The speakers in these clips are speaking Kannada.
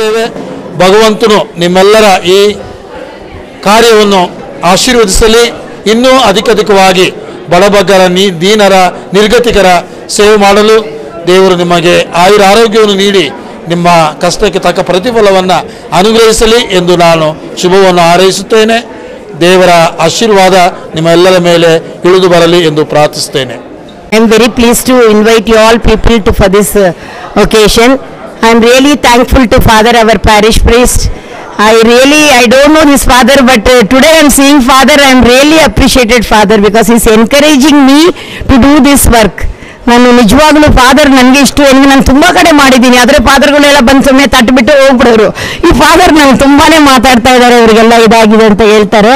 ಆಶಿಸುತ್ತೇವೆ ಭಗವಂತನು ನಿಮ್ಮೆಲ್ಲರ ಈ ಕಾರ್ಯವನ್ನು ಆಶೀರ್ವದಿಸಲಿ. ಇನ್ನೂ ಅಧಿಕಧಿಕವಾಗಿ ಬಡಬಗ್ಗರ ನೀ, ದೀನರ, ನಿರ್ಗತಿಕರ ಸೇವೆ ಮಾಡಲು ದೇವರು ನಿಮಗೆ ಆಯುರ ಆರೋಗ್ಯವನ್ನು ನೀಡಿ, ನಿಮ್ಮ ಕಷ್ಟಕ್ಕೆ ತಕ್ಕ ಪ್ರತಿಫಲವನ್ನು ಅನುಗ್ರಹಿಸಲಿ ಎಂದು ನಾನು ಶುಭವನ್ನು ಹಾರೈಸುತ್ತೇನೆ. ದೇವರ ಆಶೀರ್ವಾದ ನಿಮ್ಮೆಲ್ಲರ ಮೇಲೆ ಇಳಿದು ಬರಲಿ ಎಂದು ಪ್ರಾರ್ಥಿಸುತ್ತೇನೆ. I am very please to invite you all people to for this occasion. I am really thankful to father our parish priest I really I don't know this father but today I am seeing father I am really appreciated father because is encouraging me to do this work ನಾನು ನಿಜವಾಗ್ಲೂ ಫಾದರ್ ನನಗೆ ಇಷ್ಟು ಅಂದ್ರೆ ನಾನು ತುಂಬಾ ಕಡೆ ಮಾಡಿದ್ದೀನಿ. ಆದರೆ ಫಾದರ್ಗಳೆಲ್ಲ ಬಂದ ಸಮಯ ತಟ್ಟುಬಿಟ್ಟು ಹೋಗ್ಬಿಡೋರು. ಈ ಫಾದರ್ ನಾನು ತುಂಬಾನೇ ಮಾತಾಡ್ತಾ ಇದ್ದಾರೆ, ಅವರಿಗೆಲ್ಲ ಇದಾಗಿದೆ ಅಂತ ಹೇಳ್ತಾರೆ.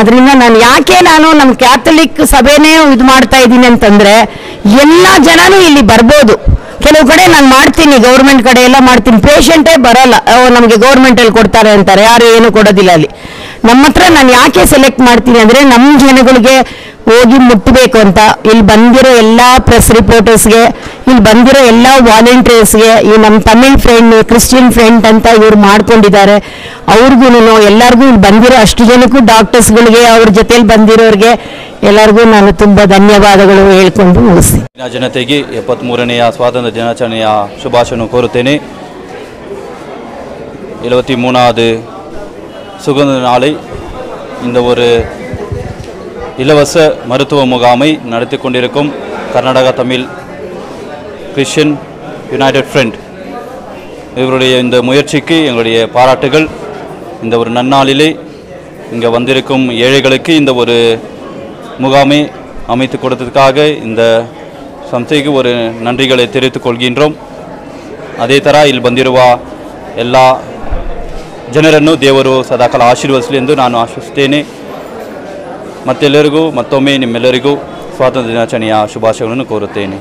ಅದರಿಂದ ನಾನು ಯಾಕೆ ನಾನು ನಮ್ಮ ಕ್ಯಾಥಲಿಕ್ ಸಭೆನೇ ಇದು ಮಾಡ್ತಾ ಇದ್ದೀನಿ ಅಂತಂದ್ರೆ ಎಲ್ಲ ಜನನೂ ಇಲ್ಲಿ ಬರ್ಬೋದು. ಕೆಲವು ಕಡೆ ನಾನು ಮಾಡ್ತೀನಿ ಗೌರ್ಮೆಂಟ್ ಕಡೆ ಎಲ್ಲ ಮಾಡ್ತೀನಿ. ಪೇಷಂಟೇ ಬರಲ್ಲ. ನಮಗೆ ಗೌರ್ಮೆಂಟಲ್ಲಿ ಕೊಡ್ತಾರೆ ಅಂತಾರೆ. ಯಾರು ಏನು ಕೊಡೋದಿಲ್ಲ ಅಲ್ಲಿ. ನಮ್ಮ ಹತ್ರ ನಾನು ಯಾಕೆ ಸೆಲೆಕ್ಟ್ ಮಾಡ್ತೀನಿ ಅಂದರೆ ನಮ್ಮ ಜನಗಳಿಗೆ ಹೋಗಿ ಮುಟ್ಟಬೇಕು ಅಂತ. ಇಲ್ಲಿ ಬಂದಿರೋ ಎಲ್ಲ ಪ್ರೆಸ್ ರಿಪೋರ್ಟರ್ಸ್ಗೆ ಇಲ್ಲಿ ಬಂದಿರೋ ಎಲ್ಲ ವಾಲಂಟಿಯರ್ಸ್ಗೆ ಈ ನಮ್ಮ ತಮಿಳ್ ಫ್ರೆಂಡ್ ಕ್ರಿಶ್ಚಿಯನ್ ಫ್ರೆಂಡ್ ಅಂತ ಇವ್ರು ಮಾಡ್ಕೊಂಡಿದ್ದಾರೆ. ಅವ್ರಿಗೂ ಎಲ್ಲರಿಗೂ ಇಲ್ಲಿ ಬಂದಿರೋ ಅಷ್ಟು ಜನಕ್ಕೂ ಡಾಕ್ಟರ್ಸ್ಗಳಿಗೆ ಅವ್ರ ಜೊತೆಲಿ ಬಂದಿರೋರಿಗೆ ಎಲ್ಲರಿಗೂ ನಾನು ತುಂಬ ಧನ್ಯವಾದಗಳು ಹೇಳ್ಕೊಂಡು ಮುಗಿಸ್ತೀನಿ ಇಲ್ಲಿನ ಜನತೆಗೆ ಎಪ್ಪತ್ತ್ಮೂರನೆಯ ಸ್ವಾತಂತ್ರ್ಯ ದಿನಾಚರಣೆಯ ಶುಭಾಶಯವನ್ನು ಕೋರುತ್ತೇನೆ எழுபத்தி மூணாவது சுதந்திர நாளை இந்த ஒரு இலவச மருத்துவ முகாமை நடத்தி கொண்டிருக்கும் Karnataka Tamil Christian united friend இவருடைய இந்த முயற்சிக்கு எங்களுடைய பாராட்டுகள் இந்த ஒரு நன்னாளிலே இங்கே வந்திருக்கும் ஏழைகளுக்கு இந்த ஒரு முகாமை அமைத்து கொடுத்ததுக்காக இந்த ಸಂಸ್ಥೆಗೆ ஒரு நன்றிகளை தெரிவித்துக் கொள்கின்றோம் ಅದೇ ಥರ ಇಲ್ಲಿ ಬಂದಿರುವ ಎಲ್ಲ ಜನರನ್ನು ದೇವರು ಸದಾಕಾಲ ಆಶೀರ್ವದಿಸಲಿ ಎಂದು ನಾನು ಆಶಿಸುತ್ತೇನೆ ಮತ್ತೆಲ್ಲರಿಗೂ ಮತ್ತೊಮ್ಮೆ ನಿಮ್ಮೆಲ್ಲರಿಗೂ ಸ್ವಾತಂತ್ರ್ಯ ದಿನಾಚರಣೆಯ ಶುಭಾಶಯಗಳನ್ನು ಕೋರುತ್ತೇನೆ